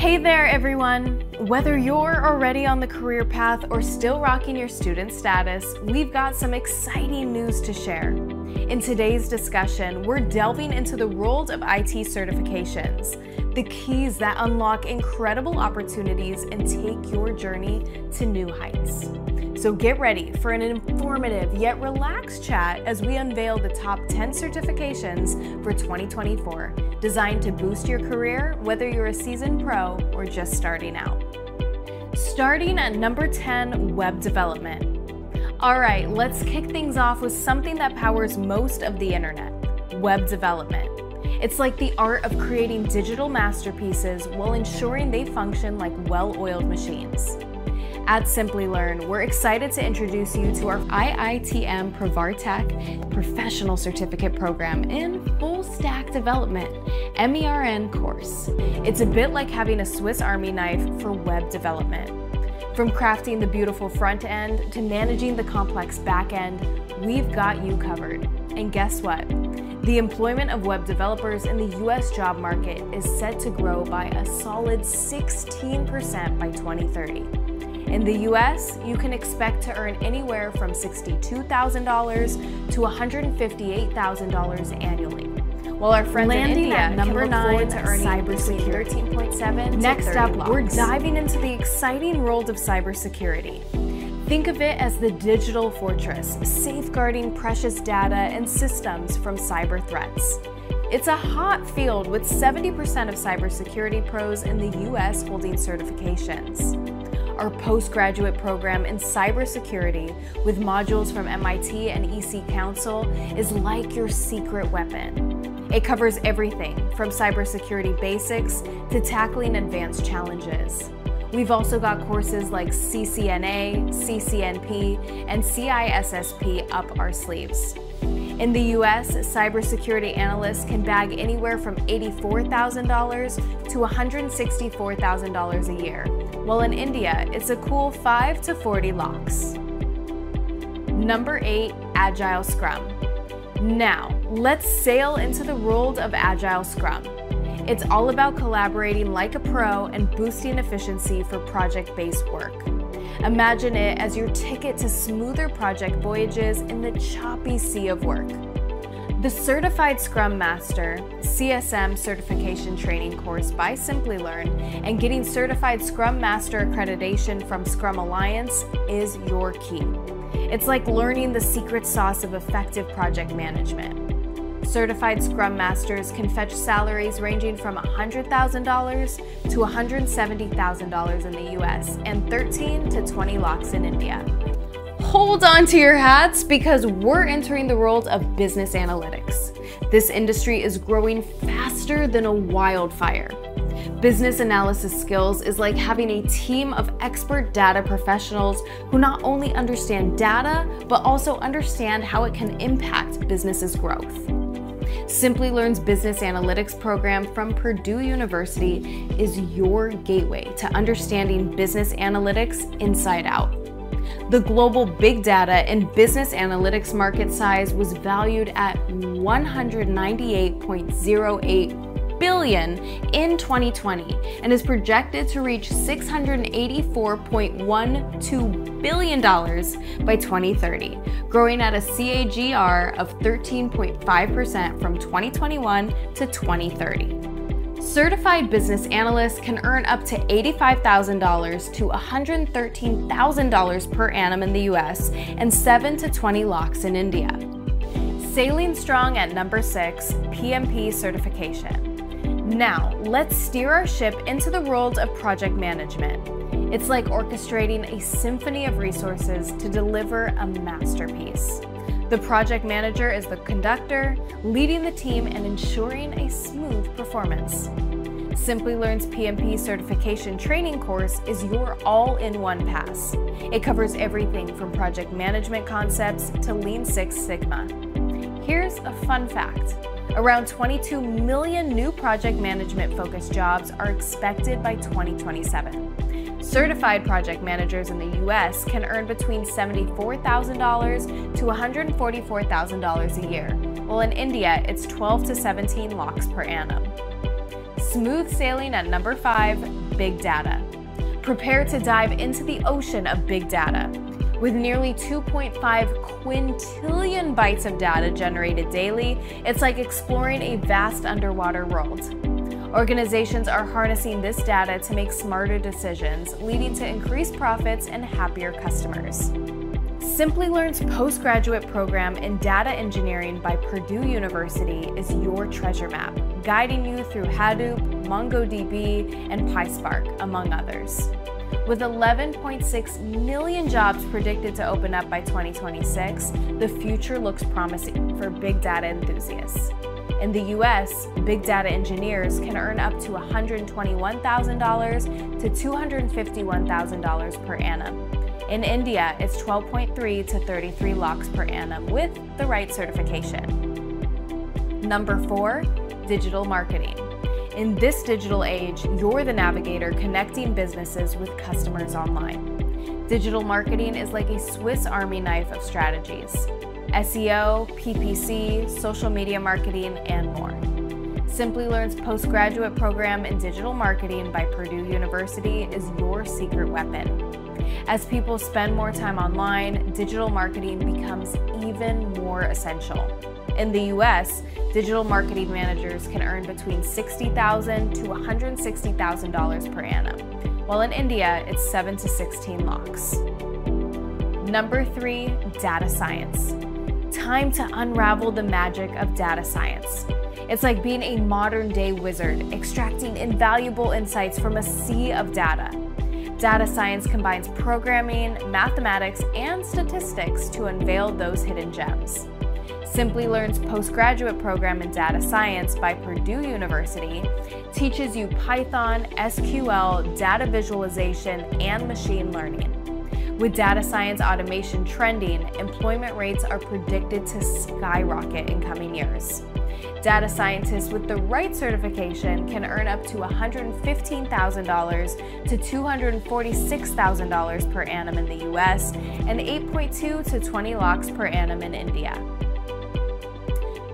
Hey there, everyone! Whether you're already on the career path or still rocking your student status, we've got some exciting news to share. In today's discussion, we're delving into the world of IT certifications, the keys that unlock incredible opportunities and take your journey to new heights. So get ready for an informative yet relaxed chat as we unveil the top 10 certifications for 2024, designed to boost your career, whether you're a seasoned pro or just starting out. Starting at number 10, web development. All right, let's kick things off with something that powers most of the internet web development. It's like the art of creating digital masterpieces while ensuring they function like well oiled machines. At Simplilearn, we're excited to introduce you to our IITM Pravartak Professional Certificate Program in Full Stack Development MERN course. It's a bit like having a Swiss Army knife for web development. From crafting the beautiful front end to managing the complex back end, we've got you covered. And guess what? The employment of web developers in the US job market is set to grow by a solid 16% by 2030. In the US, you can expect to earn anywhere from $62,000 to $158,000 annually. While our friends Landing in India at number nine to earning cybersecurity 13.7. Next up, blocks. we're diving into the exciting world of cybersecurity. Think of it as the digital fortress, safeguarding precious data and systems from cyber threats. It's a hot field with 70% of cybersecurity pros in the US holding certifications our postgraduate program in cybersecurity with modules from MIT and EC Council is like your secret weapon. It covers everything from cybersecurity basics to tackling advanced challenges. We've also got courses like CCNA, CCNP, and CISSP up our sleeves. In the US, cybersecurity analysts can bag anywhere from $84,000 to $164,000 a year, while in India, it's a cool 5 to 40 lakhs. Number 8, Agile Scrum. Now, let's sail into the world of Agile Scrum. It's all about collaborating like a pro and boosting efficiency for project based work. Imagine it as your ticket to smoother project voyages in the choppy sea of work. The Certified Scrum Master CSM certification training course by Simplilearn and getting Certified Scrum Master accreditation from Scrum Alliance is your key. It's like learning the secret sauce of effective project management. Certified Scrum Masters can fetch salaries ranging from $100,000 to $170,000 in the US and 13 to 20 lakhs in India. Hold on to your hats because we're entering the world of business analytics. This industry is growing faster than a wildfire. Business analysis skills is like having a team of expert data professionals who not only understand data, but also understand how it can impact businesses' growth. Simplilearn's business analytics program from Purdue University is your gateway to understanding business analytics inside out. The global big data and business analytics market size was valued at 198.08 billion in 2020 and is projected to reach $684.12 billion by 2030, growing at a CAGR of 13.5% from 2021 to 2030. Certified business analysts can earn up to $85,000 to $113,000 per annum in the US and 7 to 20 lakhs in India. Sailing strong at number 6, PMP certification. Now, let's steer our ship into the world of project management. It's like orchestrating a symphony of resources to deliver a masterpiece. The project manager is the conductor, leading the team and ensuring a smooth performance. Simplilearn's PMP certification training course is your all in one pass. It covers everything from project management concepts to Lean Six Sigma. Here's a fun fact Around 22 million new project management focused jobs are expected by 2027. Certified project managers in the US can earn between $74,000 to $144,000 a year, while in India it's 12 to 17 lakhs per annum. Smooth sailing at number 5, big data. Prepare to dive into the ocean of big data. With nearly 2.5 quintillion bytes of data generated daily, it's like exploring a vast underwater world. Organizations are harnessing this data to make smarter decisions, leading to increased profits and happier customers. Simplilearn's postgraduate program in data engineering by Purdue University is your treasure map, guiding you through Hadoop, MongoDB, and PySpark, among others. With 11.6 million jobs predicted to open up by 2026, the future looks promising for big data enthusiasts. In the US, big data engineers can earn up to $121,000 to $251,000 per annum. In India, it's 12.3 to 33 lakhs per annum with the right certification. Number four, digital marketing. In this digital age, you're the navigator connecting businesses with customers online. Digital marketing is like a Swiss Army knife of strategies SEO, PPC, social media marketing, and more. Simplilearn's postgraduate program in digital marketing by Purdue University is your secret weapon. As people spend more time online, digital marketing becomes even more essential. In the US, digital marketing managers can earn between 60,000 to $160,000 per annum, while in India, it's 7 to 16 lakhs. Number three, data science. Time to unravel the magic of data science. It's like being a modern day wizard, extracting invaluable insights from a sea of data. Data science combines programming, mathematics, and statistics to unveil those hidden gems. Simplilearn's postgraduate program in data science by Purdue University teaches you Python, SQL, data visualization, and machine learning. With data science automation trending, employment rates are predicted to skyrocket in coming years. Data scientists with the right certification can earn up to $115,000 to $246,000 per annum in the US and 8.2 to 20 lakhs per annum in India.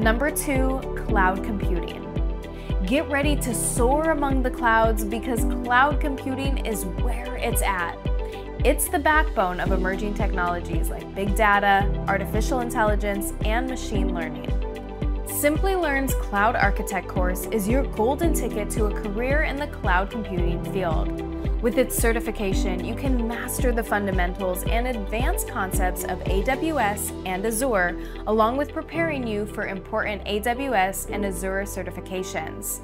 Number two, cloud computing. Get ready to soar among the clouds because cloud computing is where it's at. It's the backbone of emerging technologies like big data, artificial intelligence, and machine learning. Simplilearn's Cloud Architect course is your golden ticket to a career in the cloud computing field. With its certification, you can master the fundamentals and advanced concepts of AWS and Azure, along with preparing you for important AWS and Azure certifications.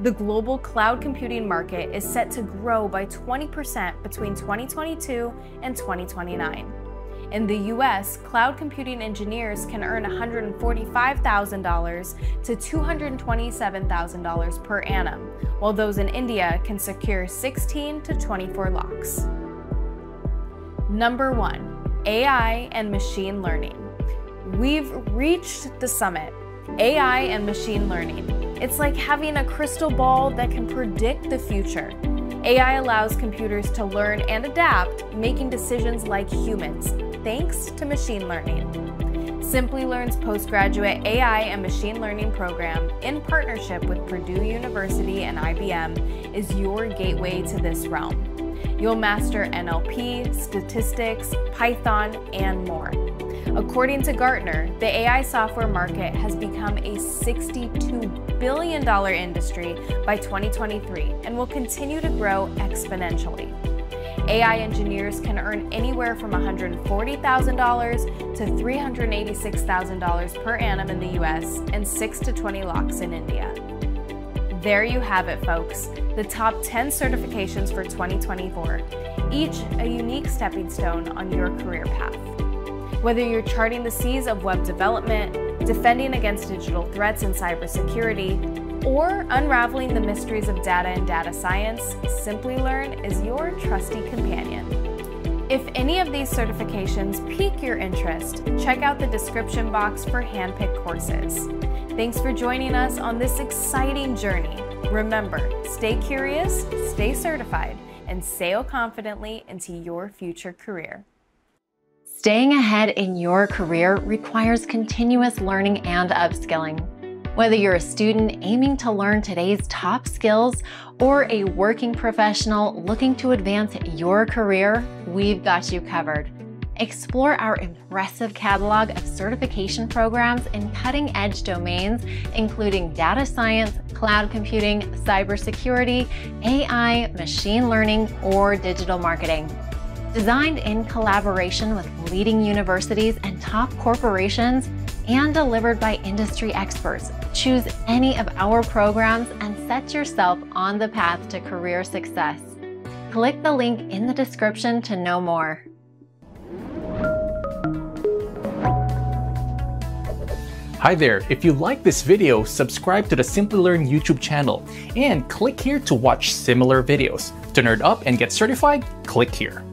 The global cloud computing market is set to grow by 20% between 2022 and 2029. In the US, cloud computing engineers can earn $145,000 to $227,000 per annum, while those in India can secure 16 to 24 lakhs. Number one, AI and machine learning. We've reached the summit. AI and machine learning. It's like having a crystal ball that can predict the future. AI allows computers to learn and adapt, making decisions like humans, thanks to machine learning. Simplilearn's postgraduate AI and machine learning program, in partnership with Purdue University and IBM, is your gateway to this realm. You'll master NLP, statistics, Python, and more. According to Gartner, the AI software market has become a $62 billion industry by 2023 and will continue to grow exponentially. AI engineers can earn anywhere from $140,000 to $386,000 per annum in the US and 6 to 20 lakhs in India. There you have it, folks, the top 10 certifications for 2024, each a unique stepping stone on your career path. Whether you're charting the seas of web development, defending against digital threats and cybersecurity, or unraveling the mysteries of data and data science, Simplilearn is your trusty companion. If any of these certifications pique your interest, check out the description box for handpicked courses. Thanks for joining us on this exciting journey. Remember, stay curious, stay certified, and sail confidently into your future career. Staying ahead in your career requires continuous learning and upskilling. Whether you're a student aiming to learn today's top skills or a working professional looking to advance your career, we've got you covered. Explore our impressive catalog of certification programs in cutting edge domains, including data science, cloud computing, cybersecurity, AI, machine learning, or digital marketing. Designed in collaboration with leading universities and top corporations, and delivered by industry experts. Choose any of our programs and set yourself on the path to career success. Click the link in the description to know more. Hi there, if you like this video, subscribe to the Simplilearn YouTube channel and click here to watch similar videos. To nerd up and get certified, click here.